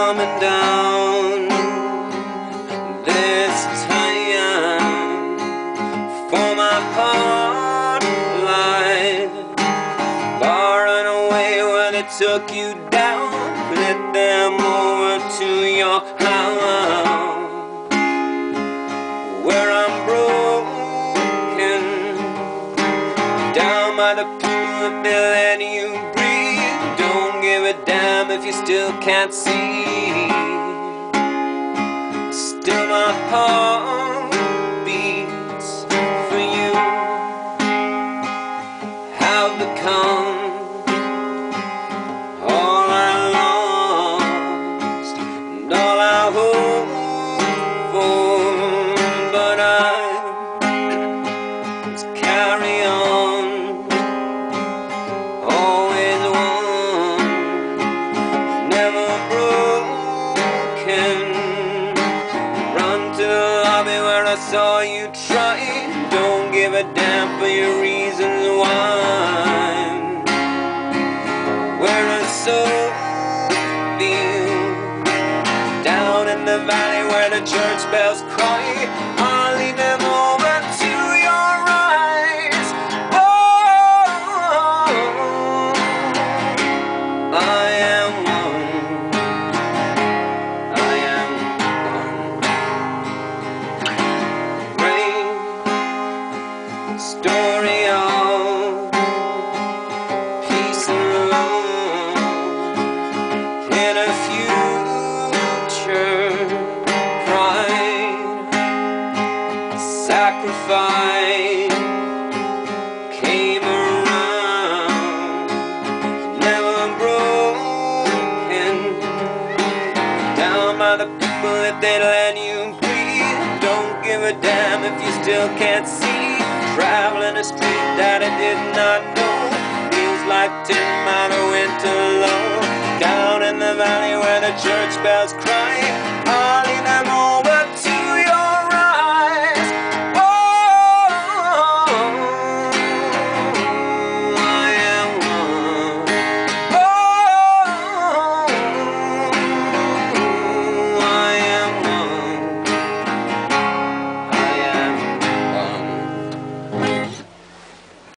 coming down this time for my hard life. Far and away when it took you down, let them over to your house where I'm broken down by the people that they let you if you still can't see. Still, my heart I saw you trying. Don't give a damn for your reasons why. Where a soul feel down in the valley where the church bells cry. I'll lead them sacrifice came around. Never broken down by the people that they let you breathe don't give a damn if you still can't see. Traveling a street that I did not know. Feels like ten mile winter low down in the valley where the church bells cry